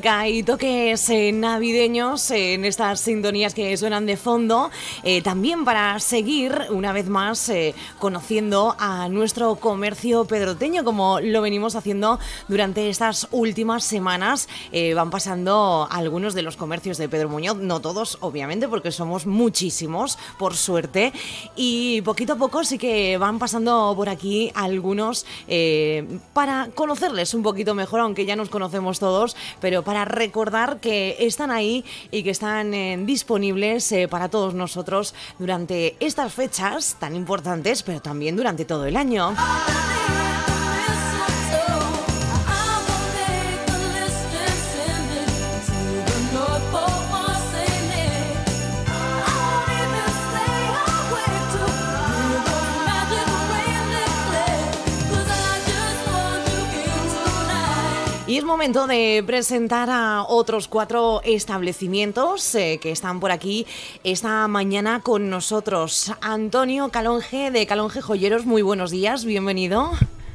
y toques eh, navideños en estas sintonías que suenan de fondo, eh, también para seguir una vez más eh, conociendo a nuestro comercio pedroteño, como lo venimos haciendo durante estas últimas semanas. van pasando algunos de los comercios de Pedro Muñoz, no todos, obviamente, porque somos muchísimos, por suerte, y poquito a poco sí que van pasando por aquí algunos para conocerles un poquito mejor, aunque ya nos conocemos todos, pero para recordar que están ahí y que están eh, disponibles eh, para todos nosotros durante estas fechas tan importantes, pero también durante todo el año. Es momento de presentar a otros cuatro establecimientos eh, que están por aquí esta mañana con nosotros. Antonio Calonge de Calonge Joyeros, muy buenos días, bienvenido.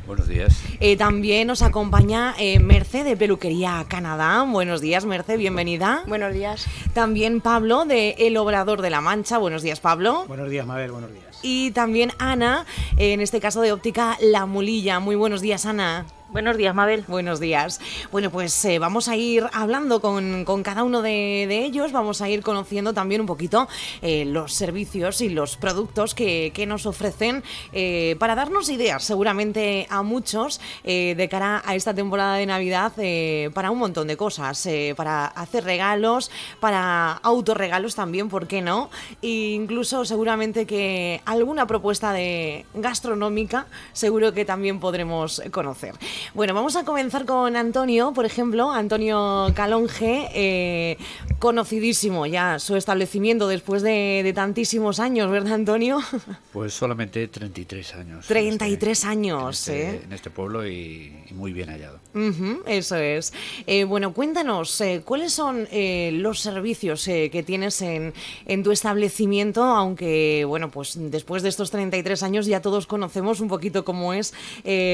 Buenos días. Eh, también nos acompaña eh, Merce de Peluquería Canadá. Buenos días, Merce, bienvenida. Buenos días. También Pablo de El Obrador de la Mancha. Buenos días, Pablo. Buenos días, Mabel, buenos días. Y también Ana, en este caso de óptica La Mulilla. Muy buenos días, Ana. Buenos días, Mabel. Buenos días. Bueno, pues eh, vamos a ir hablando con, cada uno de, ellos, vamos a ir conociendo también un poquito eh, los servicios y los productos que, nos ofrecen eh, para darnos ideas, seguramente a muchos, de cara a esta temporada de Navidad, para un montón de cosas, para hacer regalos, para autorregalos también, ¿por qué no? E incluso seguramente que alguna propuesta de gastronómica, seguro que también podremos conocer. Bueno, vamos a comenzar con Antonio, por ejemplo, Antonio Calonge, eh, conocidísimo ya su establecimiento después de, tantísimos años, ¿verdad, Antonio? Pues solamente 33 años. 33 este, años, en este, ¿eh? En este pueblo y, muy bien hallado. eso es. Eh, bueno, cuéntanos, ¿cuáles son los servicios que tienes en, en tu establecimiento? Aunque, bueno, pues después de estos 33 años ya todos conocemos un poquito cómo es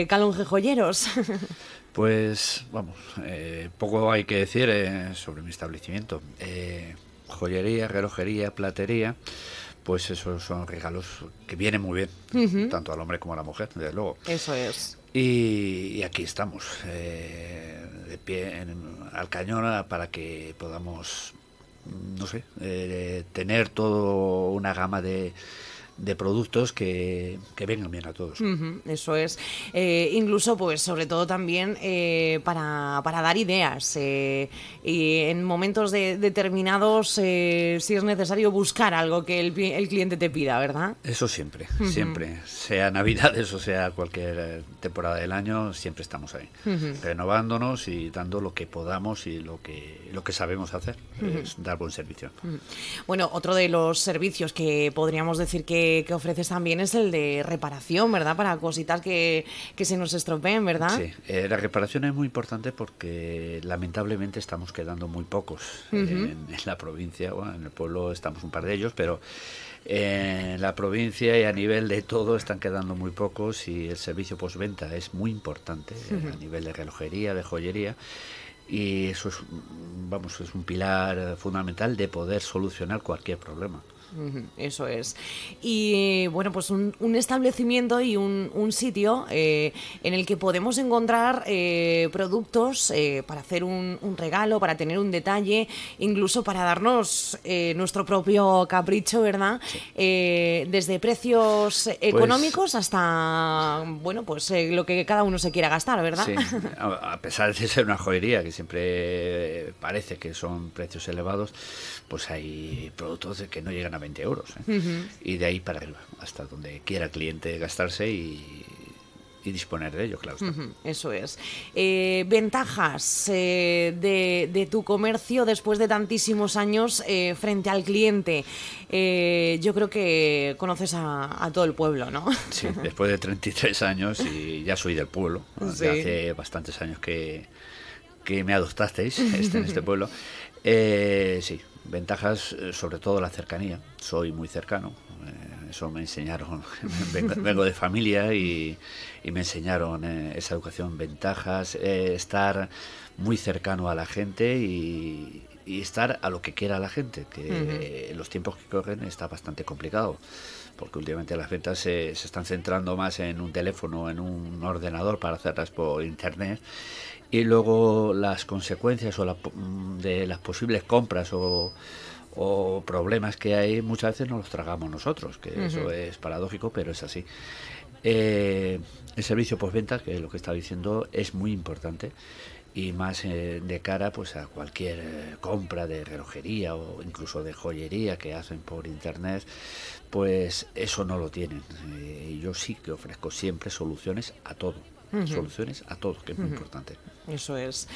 Calonge Joyeros. Pues vamos, eh, poco hay que decir eh, sobre mi establecimiento. Eh, joyería, relojería, platería, pues esos son regalos que vienen muy bien, tanto al hombre como a la mujer, desde luego. Eso es. Y, aquí estamos, de pie en, al cañón para que podamos, no sé, tener toda una gama de de productos que, que, vengan bien a todos. eso es. Eh, incluso, pues, sobre todo también eh, para, para, dar ideas. Eh, y en momentos determinados, si es necesario buscar algo que el, el, cliente te pida, ¿verdad? Eso siempre, siempre. Sea Navidades o sea cualquier temporada del año, siempre estamos ahí. Renovándonos y dando lo que podamos y lo que, lo que sabemos hacer. Es dar buen servicio. Bueno, otro de los servicios que podríamos decir que que, ofreces también es el de reparación, ¿verdad? Para cositas que, se nos estropeen, ¿verdad? Sí, eh, la reparación es muy importante porque lamentablemente estamos quedando muy pocos en, la provincia, bueno, en el pueblo estamos un par de ellos, pero en la provincia y a nivel de todo están quedando muy pocos y el servicio postventa es muy importante a nivel de relojería, de joyería. Y eso es vamos es un pilar fundamental de poder solucionar cualquier problema eso es. Y bueno, pues un, establecimiento y un, sitio eh, en el que podemos encontrar eh, productos eh, para hacer un, regalo, para tener un detalle, incluso para darnos nuestro propio capricho, ¿verdad? desde precios pues económicos hasta, bueno, pues lo que cada uno se quiera gastar, ¿verdad? Sí. A pesar de ser una joyería que siempre parece que son precios elevados, pues hay productos que no llegan a 20 euros. ¿eh? Y de ahí para hasta donde quiera el cliente gastarse y, disponer de ello, claro. eso es. Eh, ventajas eh, de, tu comercio después de tantísimos años frente al cliente. yo creo que conoces a, todo el pueblo, ¿no? Sí, después de 33 años y ya soy del pueblo. Hace bastantes años que, que me adoptasteis este, en este pueblo. sí, Ventajas, eh, sobre todo la cercanía. Soy muy cercano. Eh, eso me enseñaron, vengo, de familia y, me enseñaron eh, esa educación, ventajas, estar muy cercano a la gente y, estar a lo que quiera la gente, que en los tiempos que corren está bastante complicado porque últimamente las ventas se, están centrando más en un teléfono, en un ordenador para hacerlas por internet. Y luego las consecuencias o de las posibles compras o, problemas que hay muchas veces no los tragamos nosotros, que eso es paradójico, pero es así. Eh, el servicio postventa, que es lo que está diciendo, es muy importante y más eh, de cara pues a cualquier eh, compra de relojería o incluso de joyería que hacen por internet pues eso no lo tienen. Y yo sí que ofrezco siempre soluciones a todo soluciones a todo que es muy importante eso es.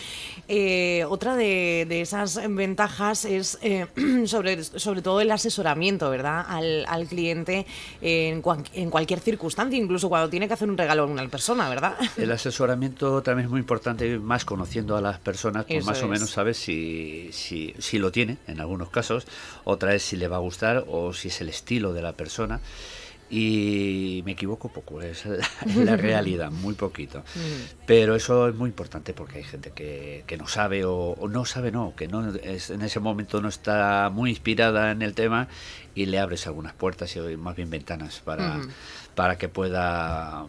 Eh, otra de, esas ventajas es eh, sobre, sobre todo el asesoramiento, ¿verdad? Al, al cliente en, en, cualquier circunstancia, incluso cuando tiene que hacer un regalo a una persona, ¿verdad? El asesoramiento también es muy importante, más conociendo a las personas, pues más o menos sabes si, si, si lo tiene, en algunos casos, otra es si le va a gustar o si es el estilo de la persona y me equivoco poco, es la, realidad, muy poquito. Pero eso es muy importante porque hay gente que, que no sabe o, no sabe, no, que no es, en ese momento no está muy inspirada en el tema y le abres algunas puertas y más bien ventanas para, para que pueda...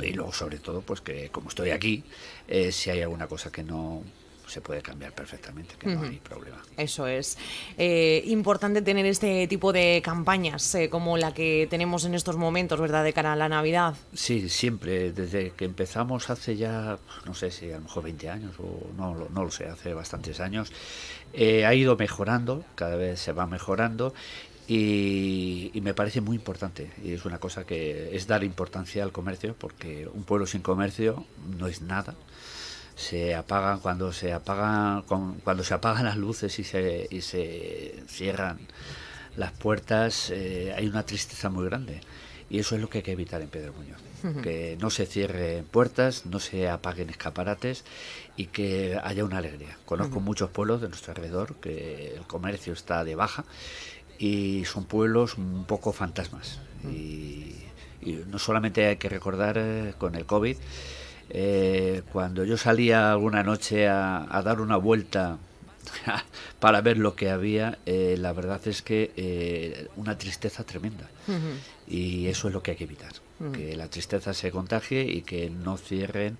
Y luego sobre todo, pues que como estoy aquí, eh, si hay alguna cosa que no, se puede cambiar perfectamente, que no hay problema. Eso es. Eh, importante tener este tipo de campañas eh, como la que tenemos en estos momentos, ¿verdad?, de cara a la Navidad. Sí, siempre. Desde que empezamos hace ya, no sé si a lo mejor 20 años o no, no lo sé, hace bastantes años, eh, ha ido mejorando, cada vez se va mejorando y, y, me parece muy importante y es una cosa que es dar importancia al comercio porque un pueblo sin comercio no es nada se apagan cuando se apagan cuando se apagan las luces y se, y se cierran las puertas eh, hay una tristeza muy grande. Y eso es lo que hay que evitar en Pedro Muñoz. Que no se cierren puertas no se apaguen escaparates y que haya una alegría. Conozco muchos pueblos de nuestro alrededor que el comercio está de baja y son pueblos un poco fantasmas. Y, no solamente hay que recordar eh, con el COVID eh, cuando yo salía alguna noche a, dar una vuelta para ver lo que había, eh, la verdad es que eh, una tristeza tremenda. Y eso es lo que hay que evitar, que la tristeza se contagie y que no cierren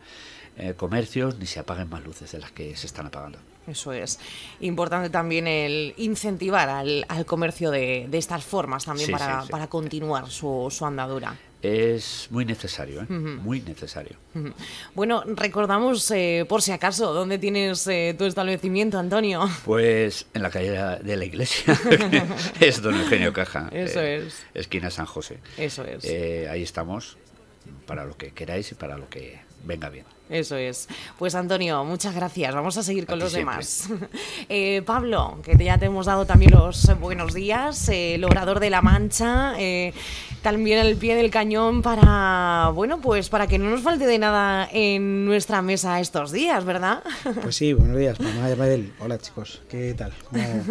comercios ni se apaguen más luces de las que se están apagando. Eso es. Importante también el incentivar al, comercio de, estas formas también para, para, continuar su, su andadura es muy necesario, ¿eh? muy necesario. Bueno, recordamos, eh, por si acaso, ¿dónde tienes eh, tu establecimiento, Antonio? Pues en la calle de la iglesia, es Don Eugenio Caja. Eso es. Esquina San José. Eso es. ahí estamos, para lo que queráis y para lo que venga bien. Eso es. Pues Antonio, muchas gracias. Vamos a seguir con los demás. Eh, Pablo, que ya te hemos dado también los buenos días, eh, el obrador de la Mancha, eh, también el pie del cañón para, bueno, pues para que no nos falte de nada en nuestra mesa estos días, ¿verdad? Pues sí, buenos días, mamá Madel. Hola chicos, ¿qué tal?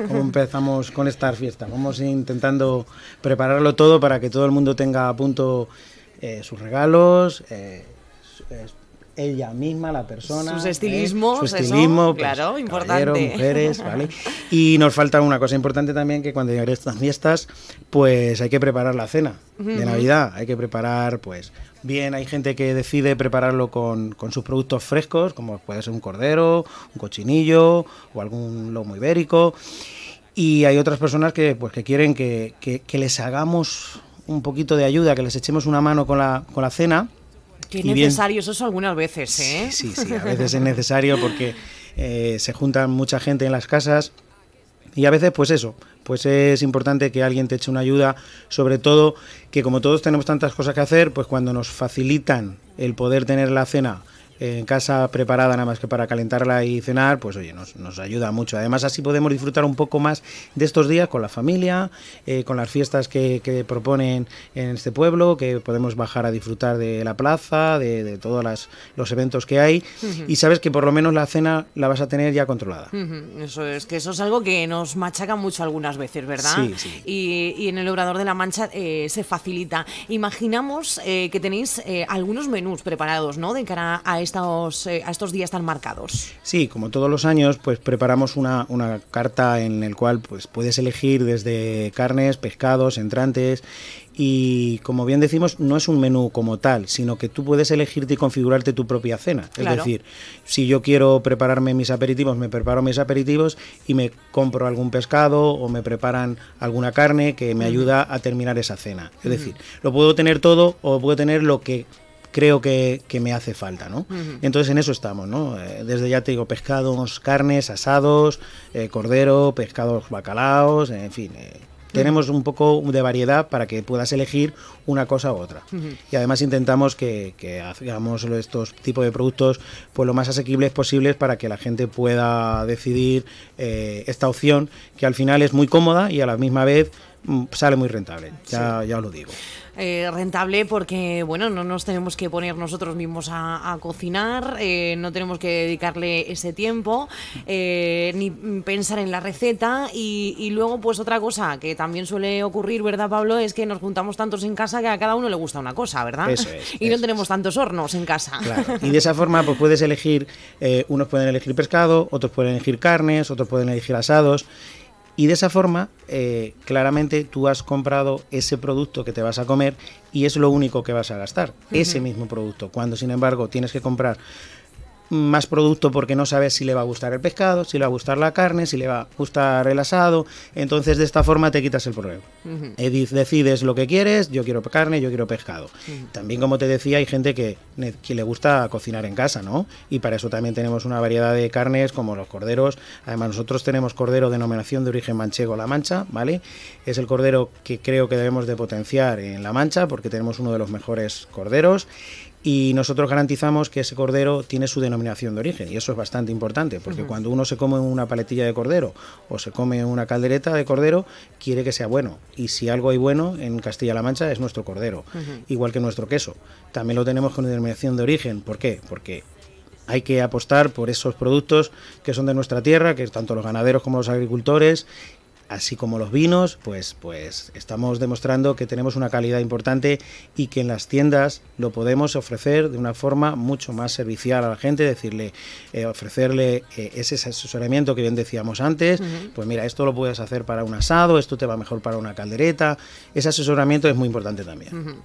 ¿Cómo, empezamos con esta fiesta? Vamos intentando prepararlo todo para que todo el mundo tenga a punto sus regalos ella misma, la persona. Sus estilismos, su estilismo, pues, claro, importante. mujeres, ¿vale? Y nos falta una cosa importante también, que cuando lleguen estas fiestas, pues hay que preparar la cena de Navidad, hay que preparar, pues, bien, hay gente que decide prepararlo con, con, sus productos frescos, como puede ser un cordero, un cochinillo o algún lomo ibérico, y hay otras personas que, pues, que quieren que, que, que les hagamos un poquito de ayuda, que les echemos una mano con la, con la cena, Qué necesario eso algunas veces, ¿eh? Sí, sí, a veces es necesario porque eh, se juntan mucha gente en las casas y a veces pues eso, pues es importante que alguien te eche una ayuda, sobre todo que como todos tenemos tantas cosas que hacer, pues cuando nos facilitan el poder tener la cena en casa preparada nada más que para calentarla y cenar, pues oye, nos, nos ayuda mucho. Además así podemos disfrutar un poco más de estos días con la familia, eh, con las fiestas que, que, proponen en este pueblo, que podemos bajar a disfrutar de la plaza, de, de todos las, los eventos que hay uh -huh. y sabes que por lo menos la cena la vas a tener ya controlada. Uh -huh. Eso es, que eso es algo que nos machaca mucho algunas veces, ¿verdad? Sí, sí. Y, y en el Obrador de la Mancha eh, se facilita. Imaginamos eh, que tenéis algunos menús preparados, ¿no? De cara a estos, eh, a estos días tan marcados. Sí, como todos los años, pues preparamos una, una carta en el cual pues puedes elegir desde carnes, pescados, entrantes y como bien decimos, no es un menú como tal, sino que tú puedes elegirte y configurarte tu propia cena. Claro. Es decir, si yo quiero prepararme mis aperitivos, me preparo mis aperitivos y me compro algún pescado o me preparan alguna carne que me ayuda a terminar esa cena. Es decir, lo puedo tener todo o puedo tener lo que creo que, que, me hace falta, ¿no? Uh -huh. Entonces en eso estamos, ¿no? Eh, desde ya te digo, pescados, carnes, asados, eh, cordero, pescados bacalaos, en fin. Eh, tenemos un poco de variedad para que puedas elegir una cosa u otra. Uh -huh. Y además intentamos que, que, hagamos estos tipos de productos pues lo más asequibles posibles para que la gente pueda decidir eh, esta opción que al final es muy cómoda y a la misma vez mm, sale muy rentable, ya, sí. ya os lo digo. Eh, rentable porque, bueno, no nos tenemos que poner nosotros mismos a, a cocinar, eh, no tenemos que dedicarle ese tiempo, eh, ni pensar en la receta y, y, luego, pues otra cosa que también suele ocurrir, ¿verdad, Pablo? Es que nos juntamos tantos en casa que a cada uno le gusta una cosa, ¿verdad? Eso es. y eso no tenemos es. tantos hornos en casa. Claro. Y de esa forma, pues puedes elegir, eh, unos pueden elegir pescado, otros pueden elegir carnes, otros pueden elegir asados y de esa forma, eh, claramente tú has comprado ese producto que te vas a comer y es lo único que vas a gastar, uh -huh. ese mismo producto. Cuando, sin embargo, tienes que comprar más producto porque no sabes si le va a gustar el pescado, si le va a gustar la carne, si le va a gustar el asado. Entonces, de esta forma te quitas el problema. Uh -huh. Decides lo que quieres, yo quiero carne, yo quiero pescado. Uh -huh. También, como te decía, hay gente que, que, le gusta cocinar en casa, ¿no? Y para eso también tenemos una variedad de carnes como los corderos. Además, nosotros tenemos cordero denominación de origen manchego La Mancha, ¿vale? Es el cordero que creo que debemos de potenciar en La Mancha porque tenemos uno de los mejores corderos y nosotros garantizamos que ese cordero tiene su denominación de origen y eso es bastante importante porque uh -huh. cuando uno se come una paletilla de cordero o se come una caldereta de cordero quiere que sea bueno y si algo hay bueno en Castilla-La Mancha es nuestro cordero uh -huh. igual que nuestro queso también lo tenemos con denominación de origen ¿por qué? porque hay que apostar por esos productos que son de nuestra tierra, que tanto los ganaderos como los agricultores así como los vinos, pues, pues estamos demostrando que tenemos una calidad importante y que en las tiendas lo podemos ofrecer de una forma mucho más servicial a la gente, decirle, eh, ofrecerle eh, ese asesoramiento que bien decíamos antes, uh -huh. pues mira, esto lo puedes hacer para un asado, esto te va mejor para una caldereta, ese asesoramiento es muy importante también. Uh -huh.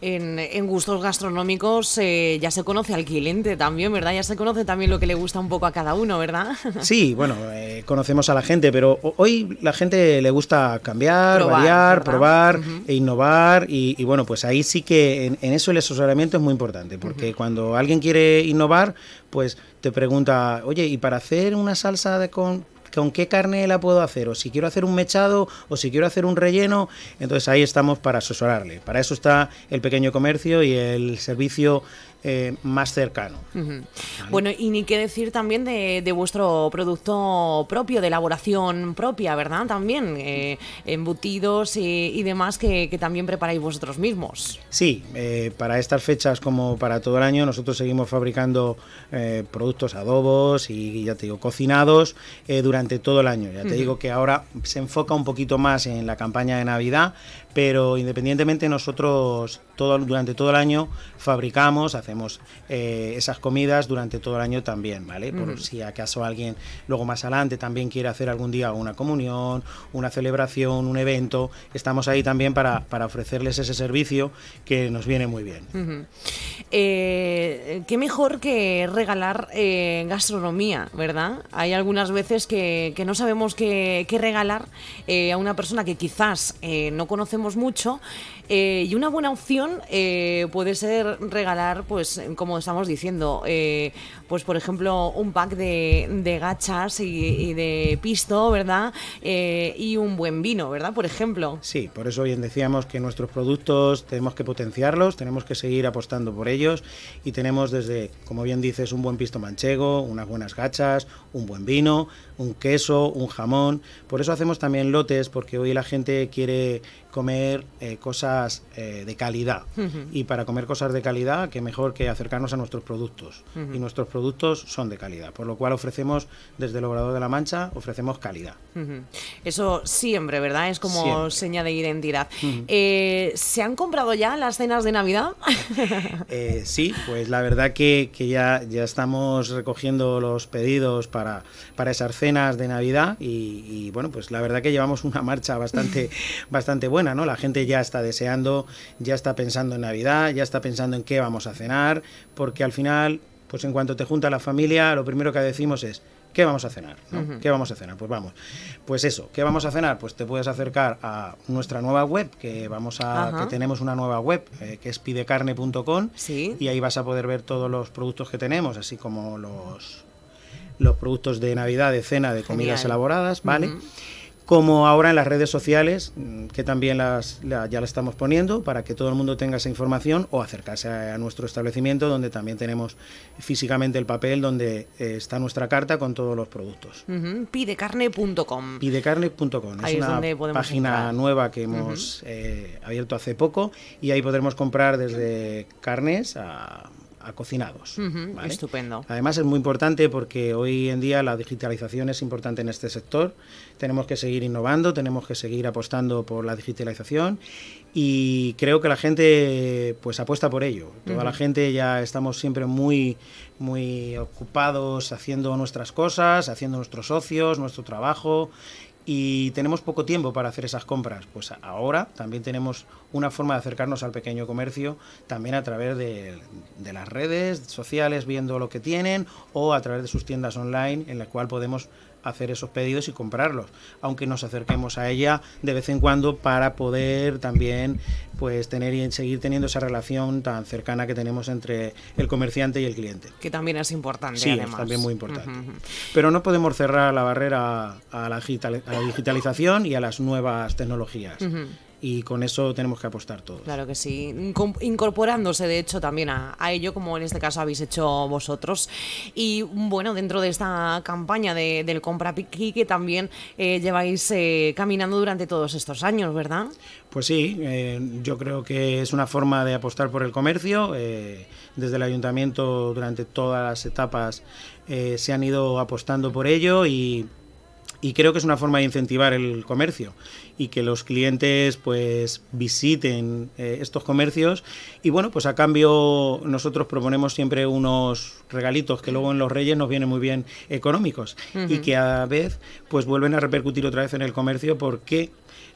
en, en, gustos gastronómicos eh, ya se conoce al cliente también, ¿verdad? Ya se conoce también lo que le gusta un poco a cada uno, ¿verdad? Sí, bueno, conocemos a la gente, pero hoy la gente le gusta cambiar, probar, variar, probar uh -huh. e innovar y, y, bueno, pues ahí sí que en, en, eso el asesoramiento es muy importante, porque uh -huh. cuando alguien quiere innovar, pues te pregunta, oye, ¿y para hacer una salsa de con con qué carne la puedo hacer, o si quiero hacer un mechado, o si quiero hacer un relleno, entonces ahí estamos para asesorarle. Para eso está el pequeño comercio y el servicio eh, más cercano. Uh -huh. ¿vale? Bueno, y ni qué decir también de, de, vuestro producto propio, de elaboración propia, ¿verdad? También eh, embutidos y, y demás que, que, también preparáis vosotros mismos. Sí, eh, para estas fechas como para todo el año nosotros seguimos fabricando productos adobos y ya te digo, cocinados durante todo el año. Ya te uh -huh. digo que ahora se enfoca un poquito más en la campaña de Navidad, pero independientemente nosotros todo, durante todo el año fabricamos, hacemos eh, esas comidas durante todo el año también, ¿vale? Por uh -huh. si acaso alguien luego más adelante también quiere hacer algún día una comunión, una celebración, un evento, estamos ahí también para, para ofrecerles ese servicio que nos viene muy bien. Uh -huh. eh, qué mejor que regalar eh, gastronomía, ¿verdad? Hay algunas veces que que, no sabemos qué, regalar a una persona que quizás no conocemos mucho y una buena opción puede ser regalar, pues como estamos diciendo, pues por ejemplo un pack de, gachas y, de pisto, ¿verdad? y un buen vino, ¿verdad? Por ejemplo. Sí, por eso bien decíamos que nuestros productos tenemos que potenciarlos, tenemos que seguir apostando por ellos y tenemos desde, como bien dices, un buen pisto manchego, unas buenas gachas, un buen vino, un queso, un jamón. Por eso hacemos también lotes, porque hoy la gente quiere comer eh, cosas eh, de calidad. Y para comer cosas de calidad, qué mejor que acercarnos a nuestros productos. Y nuestros productos son de calidad, por lo cual ofrecemos, desde el Obrador de la Mancha, ofrecemos calidad. Eso siempre, ¿verdad? Es como seña de identidad. Eh, ¿Se han comprado ya las cenas de Navidad? sí, pues la verdad que, ya, ya estamos recogiendo los pedidos para, para esas cenas de Navidad y, y, bueno, pues la verdad que llevamos una marcha bastante, bastante buena ¿no? La gente ya está deseando, ya está pensando en Navidad, ya está pensando en qué vamos a cenar, porque al final, pues en cuanto te junta la familia, lo primero que decimos es, ¿qué vamos a cenar? ¿Qué vamos a cenar? Pues vamos. Pues eso, ¿qué vamos a cenar? Pues te puedes acercar a nuestra nueva web, que vamos a, que tenemos una nueva web, eh, que es pidecarne.com, y ahí vas a poder ver todos los productos que tenemos, así como los los productos de Navidad, de cena, de comidas elaboradas, ¿vale? Como ahora en las redes sociales, mm, que también las, ya la estamos poniendo para que todo el mundo tenga esa información o acercarse a, nuestro establecimiento donde también tenemos físicamente el papel donde eh, está nuestra carta con todos los productos. Pidecarne.com. Pidecarne.com. Es, una página nueva que hemos eh, abierto hace poco y ahí podremos comprar desde carnes a a cocinados. Estupendo. Además es muy importante porque hoy en día la digitalización es importante en este sector. Tenemos que seguir innovando, tenemos que seguir apostando por la digitalización y creo que la gente pues apuesta por ello. Toda la gente ya estamos siempre muy muy ocupados haciendo nuestras cosas, haciendo nuestros socios, nuestro trabajo y tenemos poco tiempo para hacer esas compras. Pues ahora también tenemos una forma de acercarnos al pequeño comercio, también a través de, las redes sociales, viendo lo que tienen, o a través de sus tiendas online, en la cual podemos hacer esos pedidos y comprarlos, aunque nos acerquemos a ella de vez en cuando para poder también pues tener y seguir teniendo esa relación tan cercana que tenemos entre el comerciante y el cliente. Que también es importante. Sí, es también muy importante. Pero no podemos cerrar la barrera a la, digitalización y a las nuevas tecnologías y con eso tenemos que apostar todos. Claro que sí, incorporándose de hecho también a, ello, como en este caso habéis hecho vosotros. Y bueno, dentro de esta campaña de, del Compra Piqui que también eh, lleváis eh, caminando durante todos estos años, ¿verdad? Pues sí, eh, yo creo que es una forma de apostar por el comercio. desde el ayuntamiento durante todas las etapas se han ido apostando por ello y y creo que es una forma de incentivar el comercio y que los clientes pues visiten eh, estos comercios. Y bueno pues a cambio nosotros proponemos siempre unos regalitos que luego en los Reyes nos vienen muy bien económicos y que a la vez pues vuelven a repercutir otra vez en el comercio porque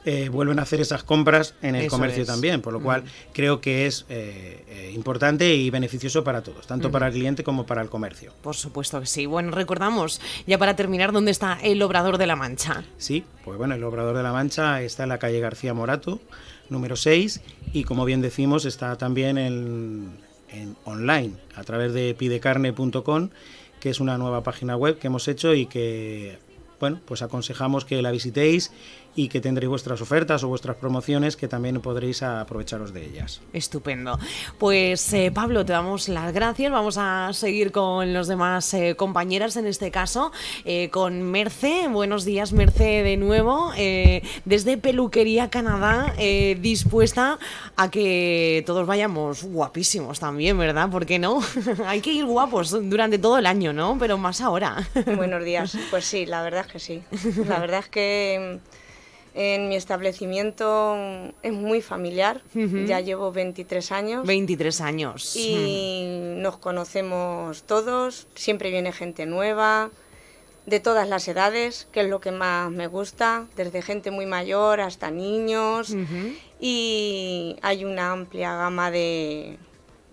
eh, vuelven a hacer esas compras en el comercio también, por lo cual creo que es eh, eh, importante y beneficioso para todos, tanto para el cliente como para el comercio. Por supuesto que sí. Bueno, recordamos, ya para terminar, ¿dónde está el Obrador de la Mancha? Sí, pues bueno, el Obrador de la Mancha está en la calle García Morato, número 6, y como bien decimos, está también en, en online, a través de pidecarne.com, que es una nueva página web que hemos hecho y que bueno, pues aconsejamos que la visitéis y que tendréis vuestras ofertas o vuestras promociones que también podréis aprovecharos de ellas. Estupendo. Pues eh, Pablo, te damos las gracias. Vamos a seguir con los demás eh, compañeras en este caso, eh, con Merce. Buenos días, Merce, de nuevo, desde Peluquería Canadá, dispuesta a que todos vayamos guapísimos también, ¿verdad? ¿Por qué no? Hay que ir guapos durante todo el año, ¿no? Pero más ahora. Buenos días. Pues sí, la verdad es que sí. La verdad es que en mi establecimiento es muy familiar, ya llevo 23 años. 23 años. Y nos conocemos todos, siempre viene gente nueva, de todas las edades, que es lo que más me gusta, desde gente muy mayor hasta niños. Y hay una amplia gama de,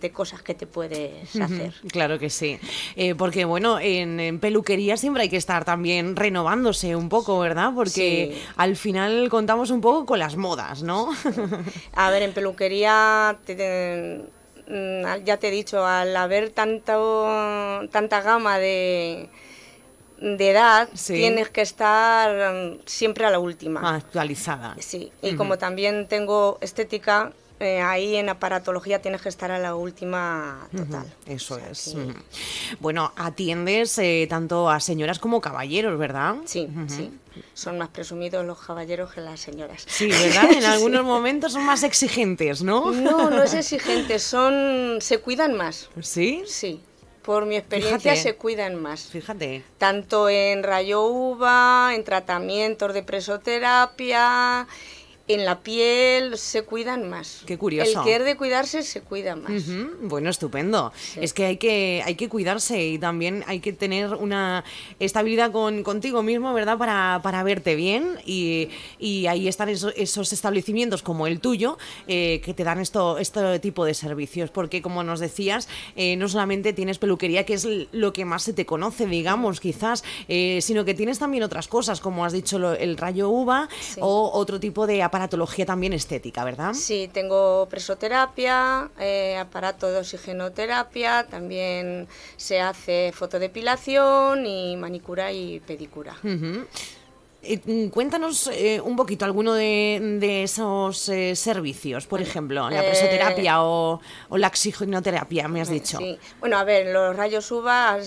de cosas que te puedes hacer. Claro que sí. Eh, porque bueno, en, peluquería siempre hay que estar también renovándose un poco, ¿verdad? Porque al final contamos un poco con las modas, ¿no? A ver, en peluquería... Mm, ya te he dicho, al haber tanto, tanta gama de, de edad, tienes que estar mm, siempre a la última. Actualizada. Sí, y como también tengo estética, eh, ahí en aparatología tienes que estar a la última total. Eso es. Bueno, atiendes eh, tanto a señoras como caballeros, ¿verdad? Sí, sí. Son más presumidos los caballeros que las señoras. Sí, ¿verdad? En algunos momentos son más exigentes, ¿no? No, no es exigente, son se cuidan más. ¿Sí? Sí. Por mi experiencia se cuidan más. Fíjate. Tanto en rayo uva, en tratamientos de presoterapia en la piel se cuidan más. Qué curioso. El querer de cuidarse se cuida más. Bueno, estupendo. Es que hay, que hay que cuidarse y también hay que tener una estabilidad con, contigo mismo, ¿verdad? Para, para verte bien y, y ahí están esos, establecimientos como el tuyo eh, que te dan esto, este tipo de servicios. Porque como nos decías, eh, no solamente tienes peluquería, que es lo que más se te conoce, digamos, quizás, eh, sino que tienes también otras cosas, como has dicho, el rayo uva o otro tipo de aparatología también estética, ¿verdad? Sí, tengo presoterapia, eh, aparato de oxigenoterapia, también se hace fotodepilación y manicura y pedicura. Mm, cuéntanos eh, un poquito alguno de, esos eh, servicios, por ejemplo, la presoterapia o, la oxigenoterapia, me has dicho. Sí. Bueno, a ver, los rayos UVA,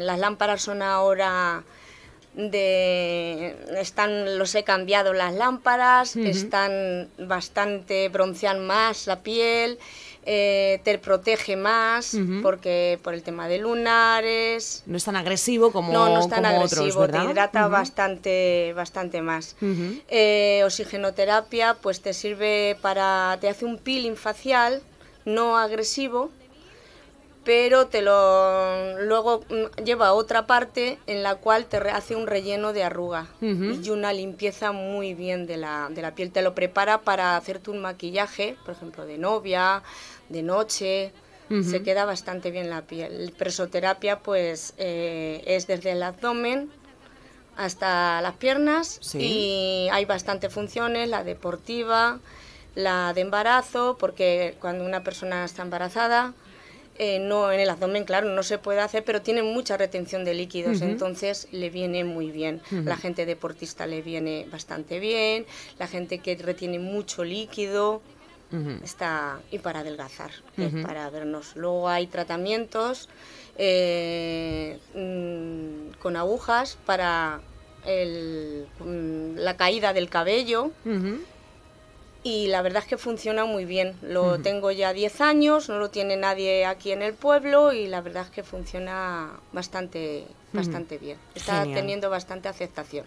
las lámparas son ahora de están los he cambiado las lámparas están bastante broncean más la piel eh, te protege más porque por el tema de lunares. No es tan agresivo como no no es tan agresivo te hidrata bastante bastante más. Eh, oxigenoterapia pues te sirve para te hace un peeling facial no agresivo pero te lo luego mm, lleva a otra parte en la cual te hace un relleno de arruga y una limpieza muy bien de la, de la piel. Te lo prepara para hacerte un maquillaje, por ejemplo, de novia, de noche. Se queda bastante bien la piel. Presoterapia, pues, eh, es desde el abdomen hasta las piernas y hay bastantes funciones, la deportiva, la de embarazo, porque cuando una persona está embarazada, eh, no en el abdomen, claro, no se puede hacer, pero tiene mucha retención de líquidos, entonces le viene muy bien. La gente deportista le viene bastante bien, la gente que retiene mucho líquido. Está, y para adelgazar, para vernos. Luego hay tratamientos eh, mm, con agujas para mm, la caída del cabello y la verdad es que funciona muy bien. Lo tengo ya 10 años, no lo tiene nadie aquí en el pueblo y la verdad es que funciona bastante bastante bien. Está teniendo bastante aceptación.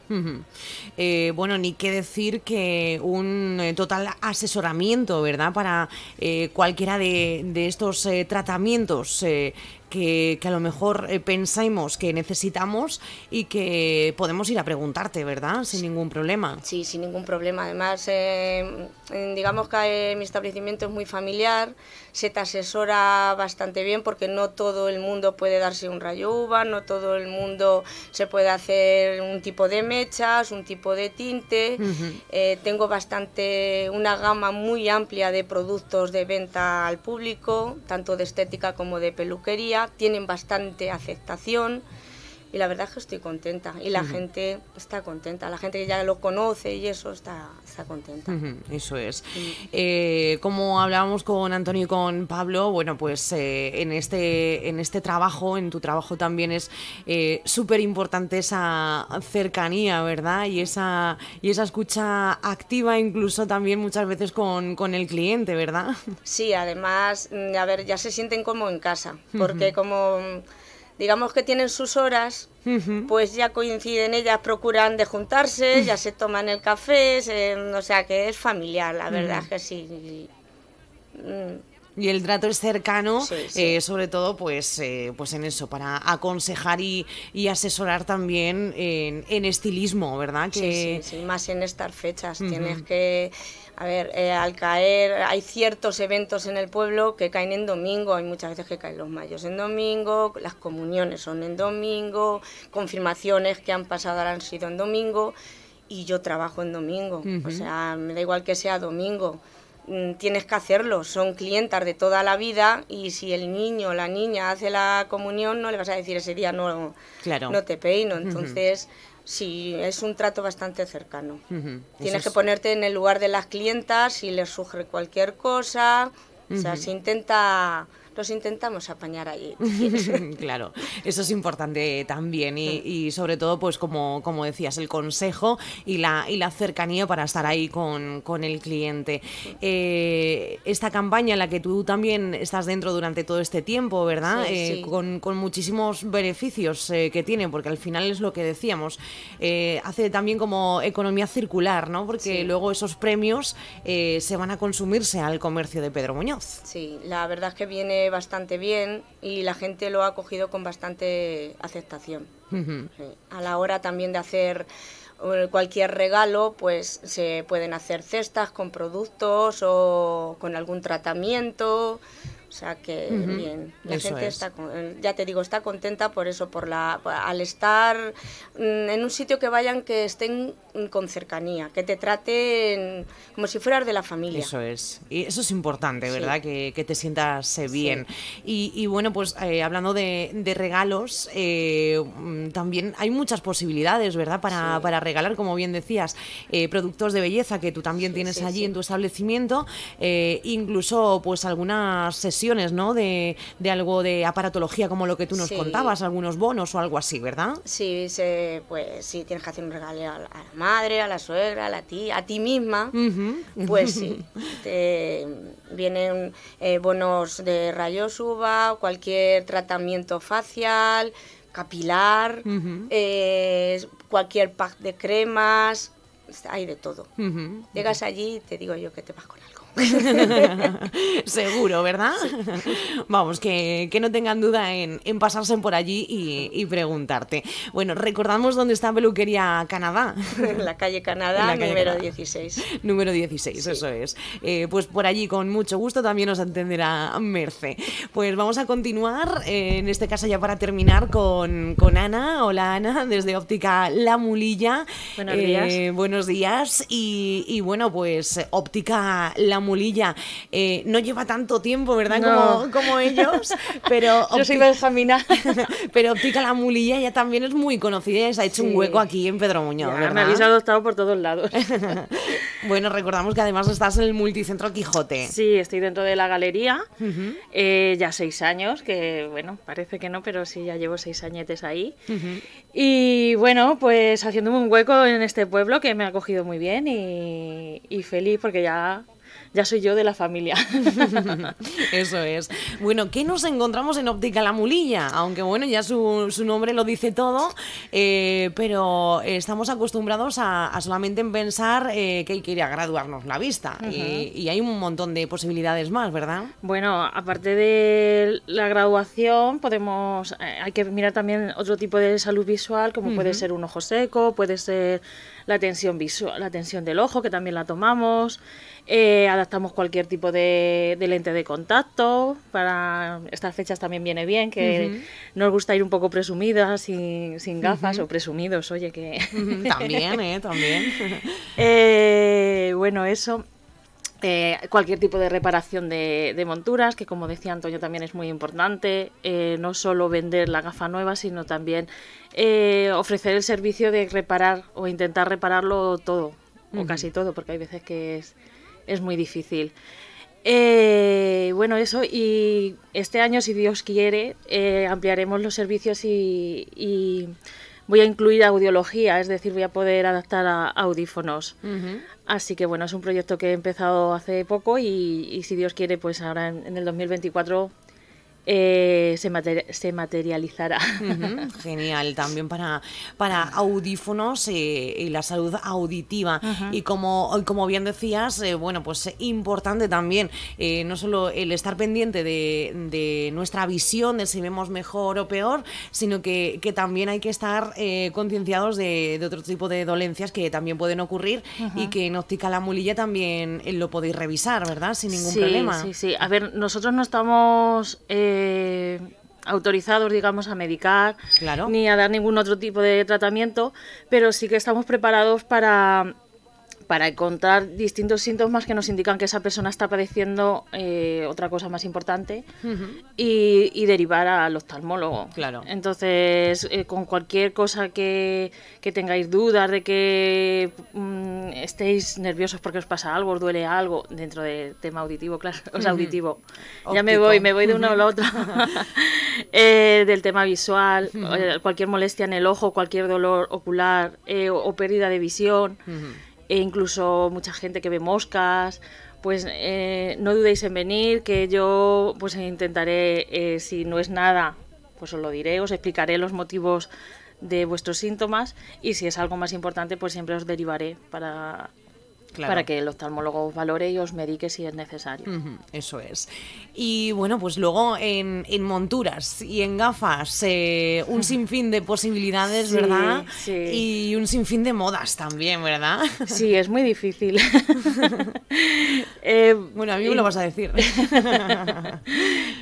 Eh, bueno, ni qué decir que un eh, total asesoramiento, ¿verdad? Para eh, cualquiera de, de estos tratamientos que, a lo mejor eh, pensamos que necesitamos y que podemos ir a preguntarte, ¿verdad? Sin ningún problema. Sí, sin ningún problema. Además, eh, digamos que mi establecimiento es muy familiar, se te asesora bastante bien porque no todo el mundo puede darse un rayo uva, no todo el mundo se puede hacer un tipo de mechas, un tipo de tinte. Eh, tengo bastante, una gama muy amplia de productos de venta al público, tanto de estética como de peluquería. Tienen bastante aceptación y la verdad es que estoy contenta y la gente está contenta, la gente que ya lo conoce y eso está, está contenta. eso es. Eh, como hablábamos con Antonio y con Pablo, bueno, pues eh, en, este, en este trabajo, en tu trabajo también es eh, súper importante esa cercanía, ¿verdad? Y esa, y esa escucha activa incluso también muchas veces con, con el cliente, ¿verdad? Sí, además, mm, a ver, ya se sienten como en casa, porque como digamos que tienen sus horas, pues ya coinciden ellas, procuran de juntarse, ya se toman el café, o sea que es familiar, la verdad que sí. Mm, Y el trato es cercano, eh, sobre todo pues, eh, pues en eso, para aconsejar y, asesorar también en, estilismo, ¿verdad? Que... Sí, sí, más en estas fechas. Tienes que a ver, eh, al caer, hay ciertos eventos en el pueblo que caen en domingo, hay muchas veces que caen los mayos en domingo, las comuniones son en domingo, confirmaciones que han pasado ahora han sido en domingo y yo trabajo en domingo, o sea, me da igual que sea domingo, tienes que hacerlo, son clientas de toda la vida y si el niño o la niña hace la comunión no le vas a decir ese día no, no te peino, entonces... Sí, es un trato bastante cercano. Tienes que ponerte en el lugar de las clientas si les surge cualquier cosa. O sea, se intenta los intentamos apañar allí. claro, eso es importante también y, sobre todo, pues como, como decías, el consejo y la, y la cercanía para estar ahí con, el cliente. Eh, esta campaña en la que tú también estás dentro durante todo este tiempo, ¿verdad? Eh, con, muchísimos beneficios eh, que tiene, porque al final es lo que decíamos, hace también como economía circular, ¿no? Porque luego esos premios se van a consumirse al comercio de Pedro Muñoz. Sí, la verdad es que viene bastante bien y la gente lo ha cogido con bastante aceptación. A la hora también de hacer eh, cualquier regalo, pues se pueden hacer cestas con productos o con algún tratamiento. O sea que bien, la gente está, ya te digo, está contenta por eso, por la, al estar mm, en un sitio que vayan que estén con cercanía, que te traten como si fueras de la familia. Eso es, y eso es importante, ¿verdad? Que, te sientas eh, bien. Y, bueno, pues eh, hablando de, regalos, eh, mm, también hay muchas posibilidades, ¿verdad? Para, para regalar, como bien decías, productos de belleza que tú también tienes allí en tu establecimiento, incluso pues algunas sesiones ¿no? De, algo de aparatología como lo que tú nos contabas, algunos bonos o algo así, ¿verdad? Sí, pues sí, tienes que hacer un regalo a la, madre, a la suegra, a la tía, a ti misma. Pues sí, te vienen eh, bonos de rayos UVA, cualquier tratamiento facial, capilar, eh, cualquier pack de cremas, hay de todo. Llegas allí y te digo yo que te vas con algo. Seguro, ¿verdad? Vamos, que, no tengan duda en, pasarse por allí y, preguntarte. Bueno, recordamos dónde está Peluquería Canadá. En la calle Canadá, número 16. Número 16, eso es. Eh, pues por allí, con mucho gusto, también nos atenderá Merce. Pues vamos a continuar, eh, en este caso ya para terminar, con, Ana. Hola Ana, desde Óptica La Mulilla. Buenos días. Eh, buenos días. Y, y bueno, pues Óptica La mulilla eh, no lleva tanto tiempo, ¿verdad? Como, como, ellos, pero... Yo soy benjamina. pero Óptica La Mulilla ya también es muy conocida y se ha hecho un hueco aquí en Pedro Muñoz, ¿verdad? Me habéis adoptado por todos lados. bueno, recordamos que además estás en el Multicentro Quijote. Sí, estoy dentro de la galería, eh, ya seis años, que bueno, parece que no, pero sí, ya llevo seis añetes ahí. Y bueno, pues haciéndome un hueco en este pueblo que me ha cogido muy bien y, y feliz porque ya ya soy yo de la familia. Eso es. Bueno, ¿qué nos encontramos en Óptica La Mulilla? Aunque bueno, ya su, su nombre lo dice todo, eh, pero estamos acostumbrados a, solamente en pensar eh, que hay que ir a graduarnos la vista. y, hay un montón de posibilidades más, ¿verdad? Bueno, aparte de la graduación, podemos, eh, hay que mirar también otro tipo de salud visual, como puede ser un ojo seco, puede ser la tensión visual, la tensión del ojo, que también la tomamos. Eh, adaptamos cualquier tipo de, lente de contacto. Para estas fechas también viene bien, que nos gusta ir un poco presumidas, sin, sin gafas o presumidos, oye, que... también, ¿eh? También. Eh, bueno, eso. Eh, cualquier tipo de reparación de, de, monturas, que como decía Antonio también es muy importante, no solo vender la gafa nueva, sino también ofrecer el servicio de reparar o intentar repararlo todo, o casi todo, porque hay veces que es, es muy difícil. Eh, bueno, eso, y este año, si Dios quiere, eh, ampliaremos los servicios y, voy a incluir audiología, es decir, voy a poder adaptar a audífonos. Así que bueno, es un proyecto que he empezado hace poco y, si Dios quiere, pues ahora en, el 2024 eh, se, se, materializará. Genial, también para, para audífonos eh, y la salud auditiva. Y como, como bien decías, eh, bueno, pues importante también no solo el estar pendiente de, nuestra visión, de si vemos mejor o peor, sino que, también hay que estar concienciados de, otro tipo de dolencias que también pueden ocurrir y que en óptica la mulilla también lo podéis revisar, ¿verdad? Sin ningún problema. Sí, sí. A ver, nosotros no estamos... Eh, autorizados, digamos, a medicar ni a dar ningún otro tipo de tratamiento, pero sí que estamos preparados para para encontrar distintos síntomas que nos indican que esa persona está padeciendo eh, otra cosa más importante y, derivar al oftalmólogo. Claro. Entonces, eh, con cualquier cosa que, tengáis dudas de que mm, estéis nerviosos porque os pasa algo, os duele algo, dentro del tema auditivo, claro, o sea, auditivo. Ya me voy, me voy de uno a la otro. Eh, del tema visual, cualquier molestia en el ojo, cualquier dolor ocular o, pérdida de visión e incluso mucha gente que ve moscas, pues eh, no dudéis en venir, que yo pues intentaré, eh, si no es nada, pues os lo diré, os explicaré los motivos de vuestros síntomas y si es algo más importante, pues siempre os derivaré para para que el oftalmólogo os valore y os medique si es necesario. eso es. Y bueno, pues luego en, monturas y en gafas, eh, un sinfín de posibilidades, ¿verdad? Sí. Y un sinfín de modas también, ¿verdad? Sí, es muy difícil. Eh, bueno, a mí me lo vas a decir.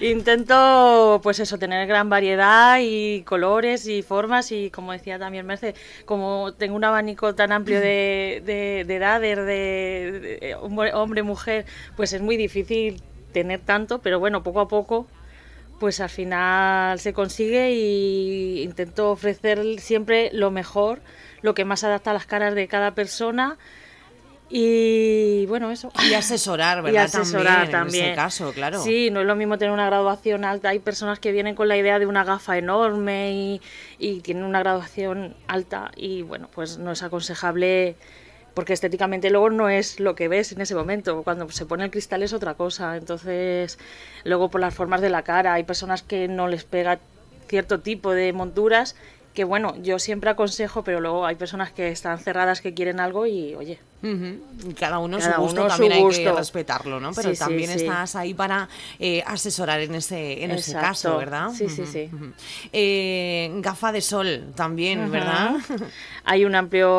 Intento, pues eso, tener gran variedad y colores y formas y como decía también Merce, como tengo un abanico tan amplio de, de, de edades, de hombre, mujer, pues es muy difícil tener tanto, pero bueno, poco a poco, pues al final se consigue y intento ofrecer siempre lo mejor, lo que más adapta a las caras de cada persona. Y bueno, eso. Y asesorar, ¿verdad? Y asesorar también, En ese caso, claro. Sí, no es lo mismo tener una graduación alta. Hay personas que vienen con la idea de una gafa enorme y, y tienen una graduación alta. Y bueno, pues no es aconsejable porque estéticamente luego no es lo que ves en ese momento, cuando se pone el cristal es otra cosa, entonces luego por las formas de la cara, hay personas que no les pega cierto tipo de monturas que bueno, yo siempre aconsejo, pero luego hay personas que están cerradas que quieren algo y oye. Cada uno su gusto, también hay que respetarlo, ¿no? Pero también estás ahí para eh, asesorar en ese, en ese caso, ¿verdad? Sí, sí, sí. Eh, gafa de sol también, ¿verdad? hay un amplio,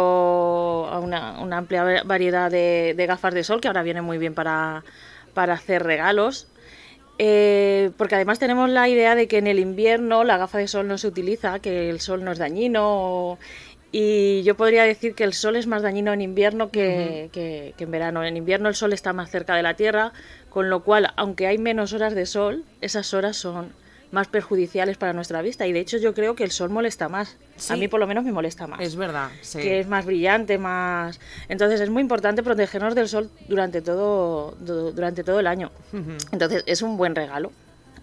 una, una amplia variedad de, de, gafas de sol que ahora viene muy bien para, para hacer regalos. Eh, porque además tenemos la idea de que en el invierno la gafa de sol no se utiliza, que el sol no es dañino. Y yo podría decir que el sol es más dañino en invierno que, que, en verano. En invierno el sol está más cerca de la Tierra, con lo cual, aunque hay menos horas de sol, esas horas son más perjudiciales para nuestra vista. Y de hecho yo creo que el sol molesta más. A mí por lo menos me molesta más. Es verdad, Que es más brillante, más... Entonces es muy importante protegernos del sol durante todo, durante todo el año. Entonces es un buen regalo.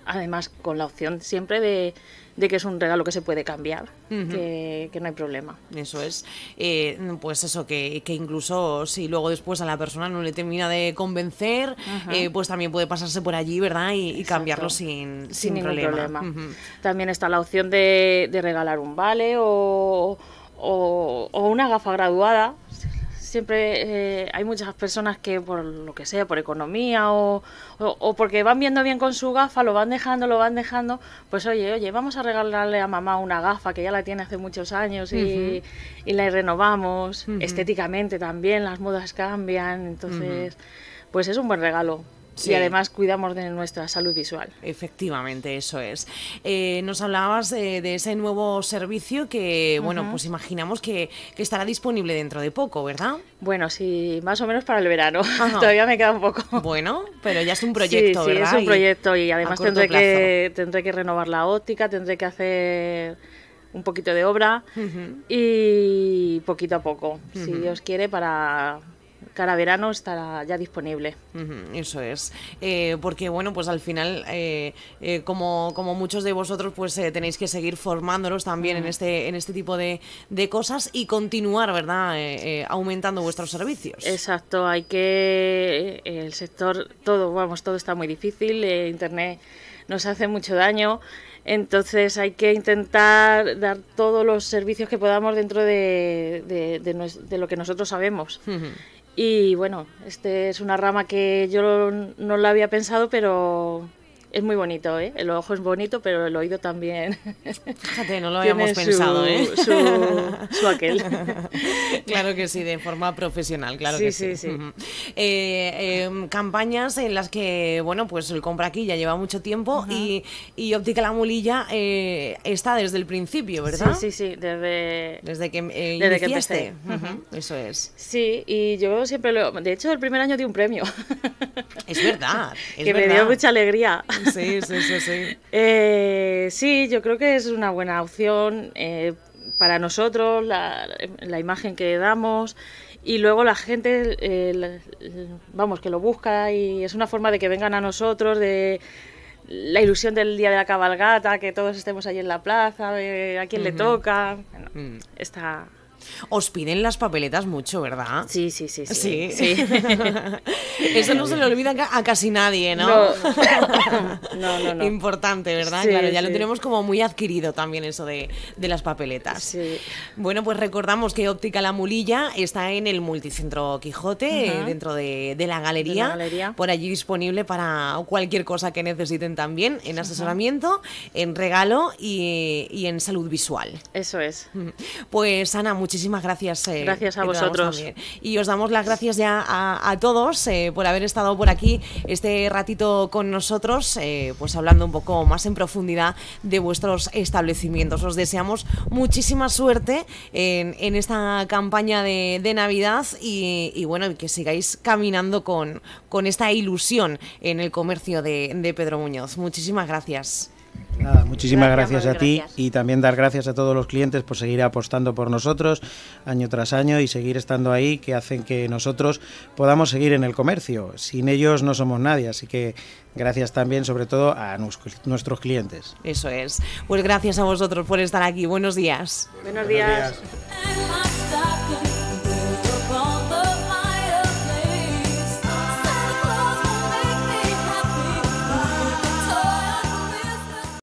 Además, con la opción siempre de de que es un regalo que se puede cambiar, que, no hay problema. Eso es. Eh, pues eso, que, incluso si luego después a la persona no le termina de convencer, eh, pues también puede pasarse por allí, ¿verdad? Y, cambiarlo sin, sin, ningún problema. También está la opción de, regalar un vale o, o, o una gafa graduada siempre eh, hay muchas personas que por lo que sea, por economía o, o, porque van viendo bien con su gafa, lo van dejando, lo van dejando, pues oye, oye, vamos a regalarle a mamá una gafa que ya la tiene hace muchos años y, y la renovamos, estéticamente también, las modas cambian, entonces, pues es un buen regalo. Y además cuidamos de nuestra salud visual. Efectivamente, eso es. Eh, nos hablabas de, ese nuevo servicio que, bueno, pues imaginamos que, estará disponible dentro de poco, ¿verdad? Bueno, sí, más o menos para el verano. Todavía me queda un poco. Bueno, pero ya es un proyecto, sí, sí, es un proyecto y además tendré que, tendré que renovar la óptica, tendré que hacer un poquito de obra y poquito a poco, si Dios quiere, para cara verano estará ya disponible. eso es. Eh, porque, bueno, pues al final, eh, eh, como, como muchos de vosotros, pues tenéis que seguir formándolos también en, este, en este tipo de, de cosas y continuar, ¿verdad?, aumentando vuestros servicios. Exacto, hay que. El sector, todo, vamos, todo está muy difícil. Internet nos hace mucho daño. Entonces hay que intentar dar todos los servicios que podamos dentro de, de, lo que nosotros sabemos. Y bueno, este es una rama que yo no la había pensado, pero es muy bonito, ¿eh? El ojo es bonito, pero el oído también. Fíjate, no lo habíamos pensado, ¿eh? Su, aquel. claro que sí, de forma profesional, claro que sí. sí, eh, em, campañas en las que, bueno, pues el compra aquí ya lleva mucho tiempo y, y Óptica La Mulilla eh, está desde el principio, ¿verdad? Sí, sí, sí, desde, desde que, eh, desde que empecé. Eso es. Sí, y yo siempre lo... De hecho, el primer año di un premio. Es verdad. que me dio mucha alegría. Sí, sí, sí, sí. Eh, sí, yo creo que es una buena opción eh, para nosotros, la, imagen que damos y luego la gente, eh, vamos, que lo busca y es una forma de que vengan a nosotros, de la ilusión del día de la cabalgata, que todos estemos allí en la plaza, a quién le toca. Mm. está, os piden las papeletas mucho, ¿verdad? Sí, sí, sí. Sí. Eso no se le olvida a casi nadie, ¿no? No, no, Importante, ¿verdad? claro, ya lo tenemos como muy adquirido también eso de, las papeletas. Sí. Bueno, pues recordamos que Óptica La Mulilla está en el Multicentro Quijote, dentro de, la galería, Por allí disponible para cualquier cosa que necesiten también, en asesoramiento, en regalo y, en salud visual. Eso es. Pues Ana, muchísimas muchísimas gracias. Eh, gracias a vosotros. Y os damos las gracias ya a, todos eh, por haber estado por aquí este ratito con nosotros, eh, pues hablando un poco más en profundidad de vuestros establecimientos. Os deseamos muchísima suerte en, esta campaña de, Navidad y, bueno, que sigáis caminando con, con esta ilusión en el comercio de, de Pedro Muñoz. Muchísimas gracias muchísimas gracias, a ti y también dar gracias a todos los clientes por seguir apostando por nosotros año tras año y seguir estando ahí, que hacen que nosotros podamos seguir en el comercio. Sin ellos no somos nadie, así que gracias también sobre todo a nuestros clientes. Eso es. Pues gracias a vosotros por estar aquí. Buenos días. Buenos días.